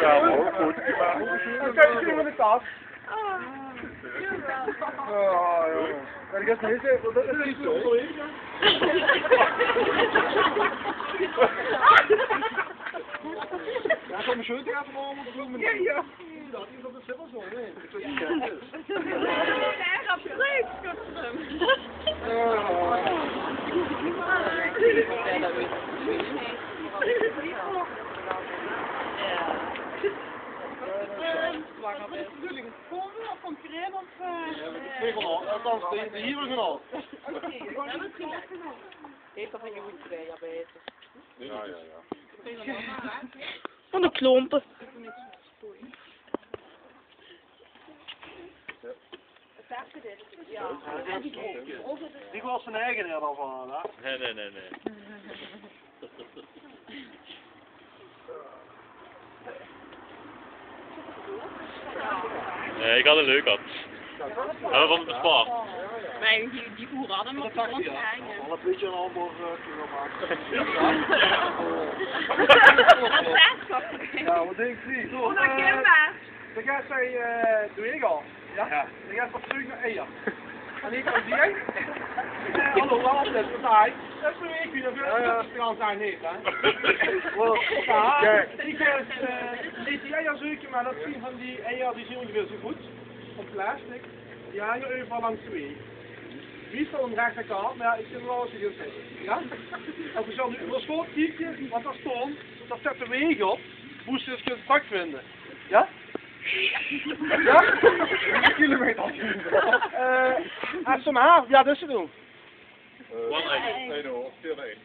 Ja, hoor, goed. Dan kan je zien met de tas. Oh, joh. Kan ik dat niet? Dat is zo. Ja, zo'n shirt gaat hem allemaal op de Ja. Dat is op de zippel zo, nee. Dat is erg absurd, Kutrum. Gewoon wel van crème of... Al. Althans, de, hier al. Heeft dat goed ja. Ja, ja, ja. Van de klompen. Die was zijn eigen er al van, hè? Nee, nee, nee, nee. Nee, ik had een leuk had. Hebben we van bespaard. Wij die, die voeren hadden ons hij, ja. eigen. Al een beetje een kunnen maken. Ja, wat denk je? Zo, Hoe dat Dan gaat zij, eh, doe ik al. Ja? Dan gaat ze op zoek naar eieren. En ik die Eh, Hallo, wat is dit? Wat hij? Dat is nu ik wie dat veel zijn heeft, hè? Ja, ik heb eh, die eieren zoeken, maar dat zien van die eieren die zien ongeveer zo goed. Op plastic. Die hangen overal langs de weg. Wie is er aan de rechterkant? Maar ja, ik zit wel eens in zitten. Ja? Als we zo nu voor school kijken, wat daar stond, dat zet de weg op, hoe ze het vak vinden. Ja? Ja? Een kilometer. Eh, zo'n haar, ja, dat is te doen. Wat Nee, hoor, stil één.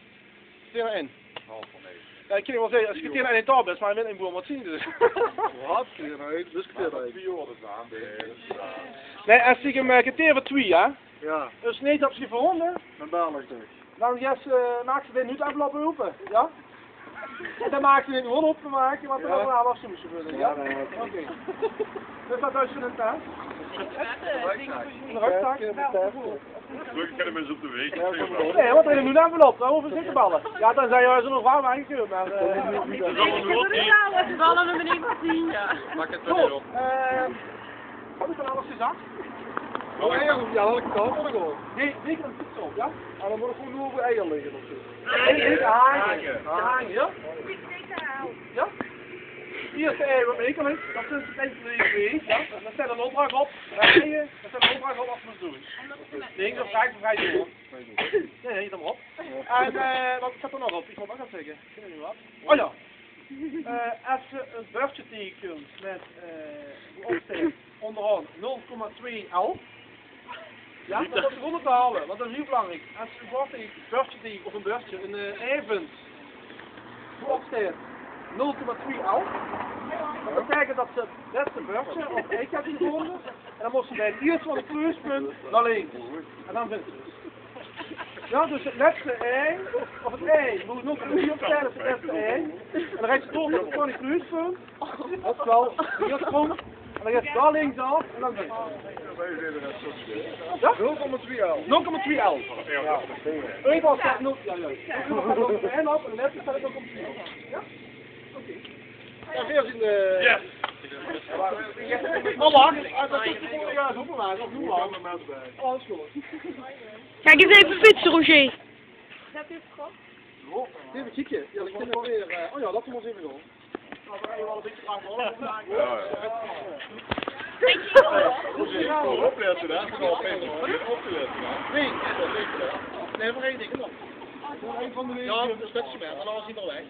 Stil in. Half van één. Ja, ik kan je wel zeggen, als je tegen een taal bent, maar je in boom, wat zien dus. Wat? Stil één. Dus stil één. Vier worden het aan. Nee, als ik hem uh, geteer voor twee, ja. Ja, Dus niet op je verhonden, dan dadelijk dus. dan yes, uh, maak ze dit niet aflopen open, ja? En dan maak je dit gewoon open maken, want dan gaan we afzien moeten vullen, ja? Nee, Oké. Dus dat is voor een taas. Een rugzak. Gelukkig kennen mensen op de weg. Nee, wat er nu een envelop, dan hoeven ze ballen. Ja, dan zijn je zo nog warm aangekeured, maar... eh, is op. Ballen we niet wat zien, ja. Maak het Zo, weer op. eh... Wat is dan alles gezakt? Oh, ja, ja, welke kant wil ik op? Nee, niet een op, ja? En dan er gewoon over eieren liggen of zo. Nee. Haken. Haken, ja? Ja? Hier is de ei wat meekomt, dat is het beetje geweest, ja? Dan staat een opdracht op, rijden, dan staat een opdracht op wat we doen. Nee, dat vraag ik vrij door. Nee, nee, dan maar op. En eh, wat staat er nog op? Ik moet ook gaan zeggen. Ik weet niet wat. Oh ja. Eh, als je een beurtje tegenkomt met opsteek onderaan 0,211. Ja, dat wordt gewoon te halen, want dat is heel belangrijk. Als je een tegen- beurtje tegen of een beurtje, een uh, event, opsteekt 0,211. Dat betekent dat ze het beste beurtje of ik heb gevonden. En dan moest ze bij het eerste van het kruispunt naar links. En dan vindt ze het. Ja, dus het laatste ei, of het ei, moet nog een uur opstellen, het laatste ei. En dan rijdt ze door naar het volgende kruispunt. Dat is wel, hier sprong. Dan gaat ze daar links af en dan het. Ja? 0,211. 0,211. Ja, Eenmaal staat 0, ja juist. En op en net staat het ook op 2. Ja? Oké. Ja, weer in de... Yes! Lang, ah, dat is de ja, zo maar, of hoe lang. Oh, dat is goed. Kijk eens even fietsen, Roger. Even kijken. Ja, ik kan nog weer... eh, Oh ja, dat moet even doen. Nou, we rijden wel een beetje lang hoor. Ja, ja. Opletten, hè? Op één. Opletten, hè? Nee, nee, voor één ding nog. Voor één van de Ja, een stukje meer, dan was hij al weg.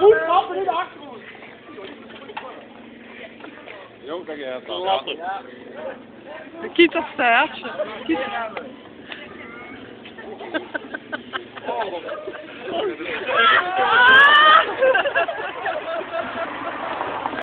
Goed, af en in de achtergrond. Jong, dat je het. Ja. Kiet dat staartje. Kiet.